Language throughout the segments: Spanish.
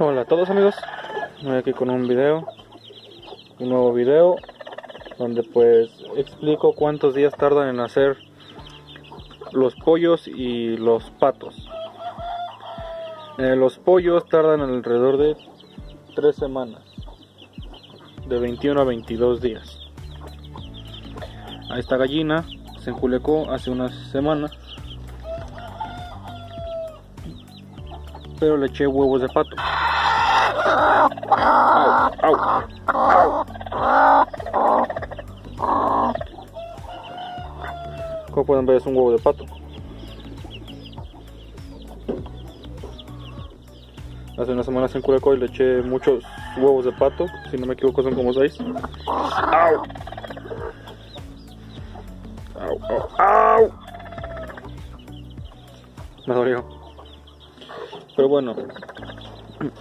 Hola a todos amigos, voy aquí con un video, un nuevo video donde pues explico cuántos días tardan en hacer los pollos y los patos. Eh, los pollos tardan alrededor de 3 semanas, de 21 a 22 días. A esta gallina se enculecó hace unas semanas, pero le eché huevos de pato. Como pueden ver es un huevo de pato. Hace una semana se enculecó y le eché muchos huevos de pato. Si no me equivoco son como 6. ¡Au! ¡Au, au, au! Me dolió. Pero bueno.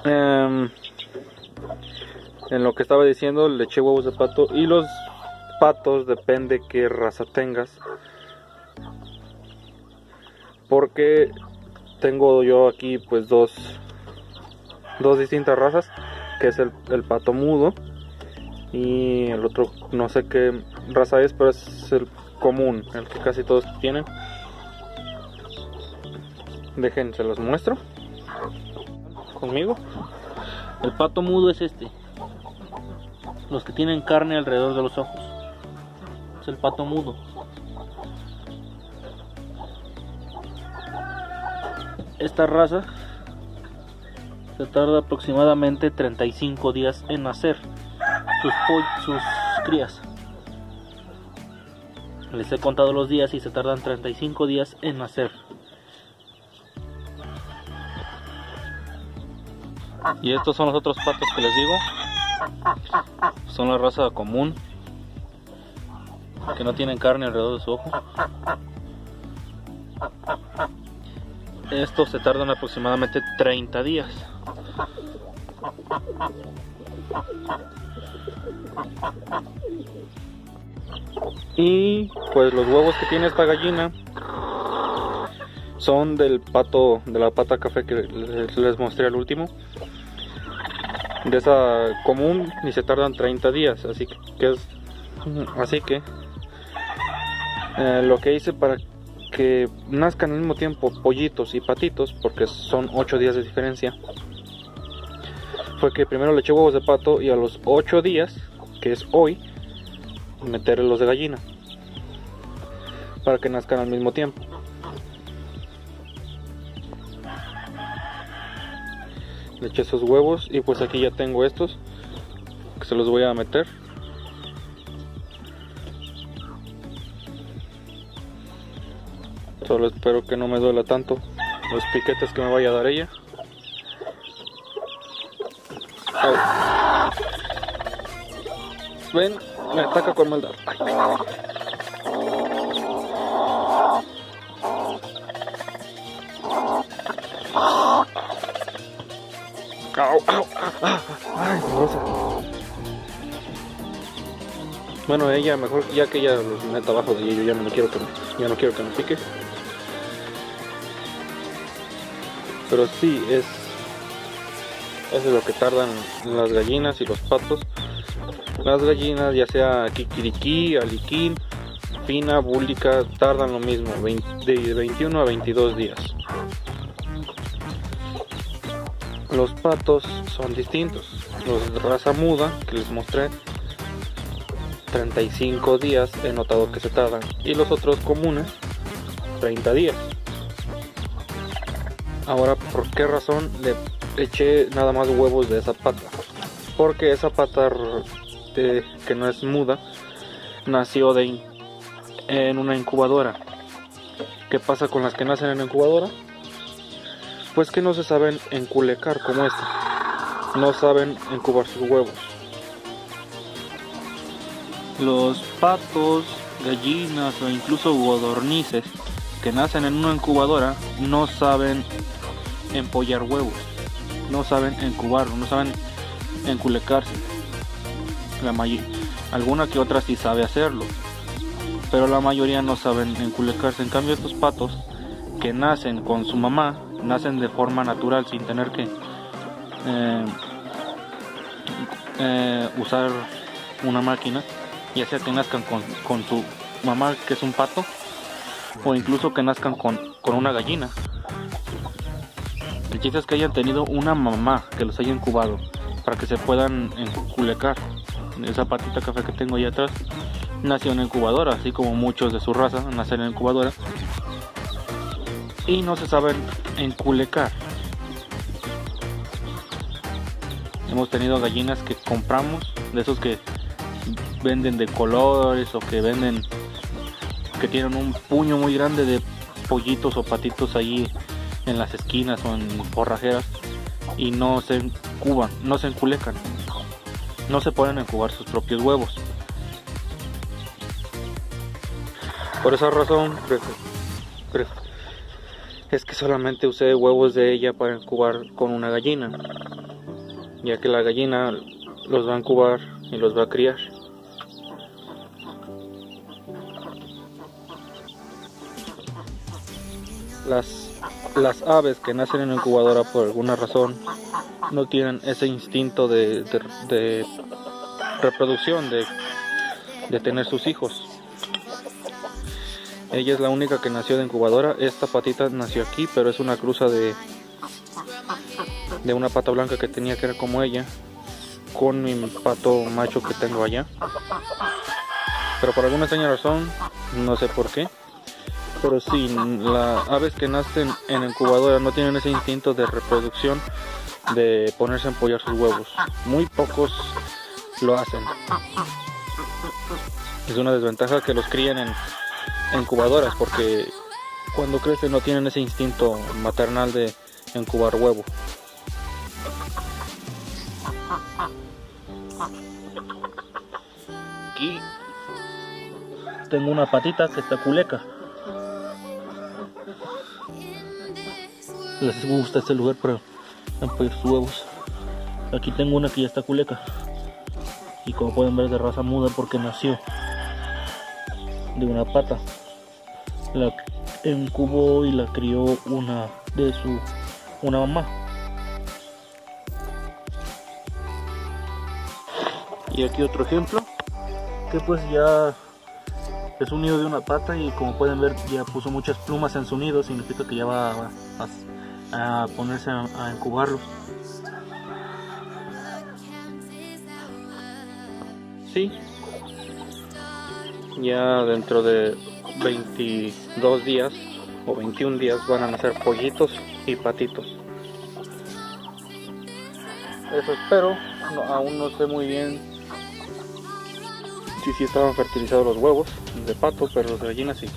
Em, en lo que estaba diciendo, le eché huevos de pato. Y los patos, depende qué raza tengas. Porque tengo yo aquí pues dos dos distintas razas, que es el, el, pato mudo y el otro no sé qué raza es, pero es el común, el que casi todos tienen. Dejen, se los muestro El pato mudo es este, los que tienen carne alrededor de los ojos. Es el pato mudo. Esta raza se tarda aproximadamente 35 días en nacer sus, sus crías. Les he contado los días y se tardan 35 días en nacer. Y estos son los otros patos que les digo. Son la raza común. Que no tienen carne alrededor de su ojo. Estos se tardan aproximadamente 30 días. Y pues los huevos que tiene esta gallina son del pato, de la pata café que les mostré al último. De esa común ni se tardan 30 días, así que, es así que eh, lo que hice para que nazcan al mismo tiempo pollitos y patitos, porque son 8 días de diferencia, fue que primero le eché huevos de pato y a los 8 días, que es hoy, meter los de gallina, para que nazcan al mismo tiempo. Le eché esos huevos y pues aquí ya tengo estos, que se los voy a meter. Solo espero que no me duela tanto los piquetes que me vaya a dar ella. Oh. Ven, me ataca con maldad. Au, au. Bueno, ella mejor ya que ella los meta abajo de ella, yo ya no me quiero que me, ya no quiero que me pique. pero sí es eso es lo que tardan las gallinas y los patos las gallinas ya sea kikiriki, aliquín, fina, búlica tardan lo mismo de 21 a 22 días los patos son distintos los de raza muda que les mostré 35 días he notado que se tardan y los otros comunes 30 días Ahora, ¿por qué razón le eché nada más huevos de esa pata? Porque esa pata que no es muda nació de en una incubadora. ¿Qué pasa con las que nacen en incubadora? Pues que no se saben enculecar como esta. No saben incubar sus huevos. Los patos, gallinas o incluso godornices que nacen en una incubadora no saben empollar huevos, no saben incubarlo, no saben enculecarse. La alguna que otra sí sabe hacerlo, pero la mayoría no saben enculecarse. En cambio estos patos que nacen con su mamá, nacen de forma natural sin tener que eh, eh, usar una máquina, ya sea que nazcan con, con su mamá que es un pato, o incluso que nazcan con, con una gallina. El chiste es que hayan tenido una mamá que los haya incubado para que se puedan enculecar. Esa patita café que tengo ahí atrás nació en incubadora, así como muchos de su raza nacen en incubadora. Y no se saben enculecar. Hemos tenido gallinas que compramos, de esos que venden de colores o que venden que tienen un puño muy grande de pollitos o patitos ahí en las esquinas o en forrajeras y no se incuban, no se enculecan, no se pueden incubar sus propios huevos. Por esa razón es que solamente usé huevos de ella para incubar con una gallina, ya que la gallina los va a incubar y los va a criar. Las, las aves que nacen en incubadora por alguna razón no tienen ese instinto de, reproducción, de, de tener sus hijos. Ella es la única que nació de incubadora. Esta patita nació aquí, pero es una cruza de, de una pata blanca que tenía que era como ella, con mi pato macho que tengo allá. Pero por alguna extraña razón, no sé por qué, pero sí, las aves que nacen en incubadora no tienen ese instinto de reproducción de ponerse a empollar sus huevos. Muy pocos lo hacen. Es una desventaja que los crían en incubadoras porque cuando crecen no tienen ese instinto maternal de incubar huevo. Aquí tengo una patita que está culeca. les gusta este lugar para sus huevos. Aquí tengo una que ya está culeca. Y como pueden ver de raza muda porque nació de una pata. La incubó y la crió una de su una mamá. Y aquí otro ejemplo que pues ya es un nido de una pata y como pueden ver ya puso muchas plumas en su nido, significa que ya va a, a ponerse a, incubarlos. Sí, ya dentro de 22 días o 21 días van a nacer pollitos y patitos. Eso espero, aún no sé muy bien si sí estaban fertilizados los huevos de pato, pero los gallinas sí.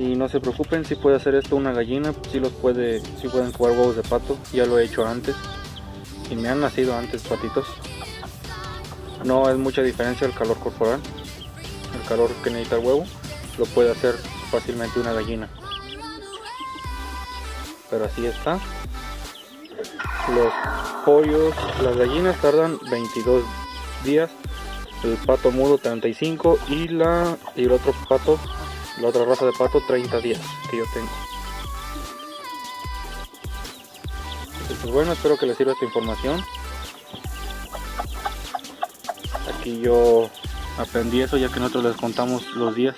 y no se preocupen si puede hacer esto una gallina si los puede si pueden jugar huevos de pato ya lo he hecho antes y me han nacido antes patitos no es mucha diferencia el calor corporal. El calor que necesita el huevo lo puede hacer fácilmente una gallina. Pero así está. Los pollos las gallinas tardan 22 días. El pato mudo 35 y la y el otro pato la otra raza de pato 30 días que yo tengo. Pues bueno, espero que les sirva esta información. Aquí yo aprendí eso ya que nosotros les contamos los días.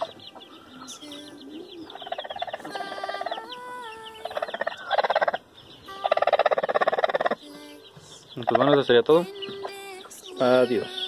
Pues bueno, eso sería todo. Adiós.